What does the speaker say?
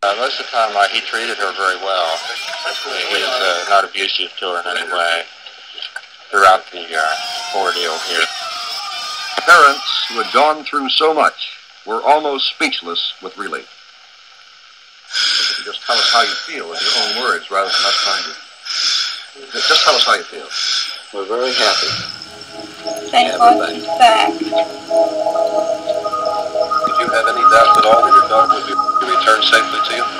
Uh, most of the time, uh, he treated her very well. He was uh, not abusive to her in any way throughout the uh, ordeal here. Parents who had gone through so much were almost speechless with relief. If you just tell us how you feel in your own words rather than us trying to. Just tell us how you feel. We're very happy. Thank God she's back. Did you have any doubt at all that your daughter safely to you?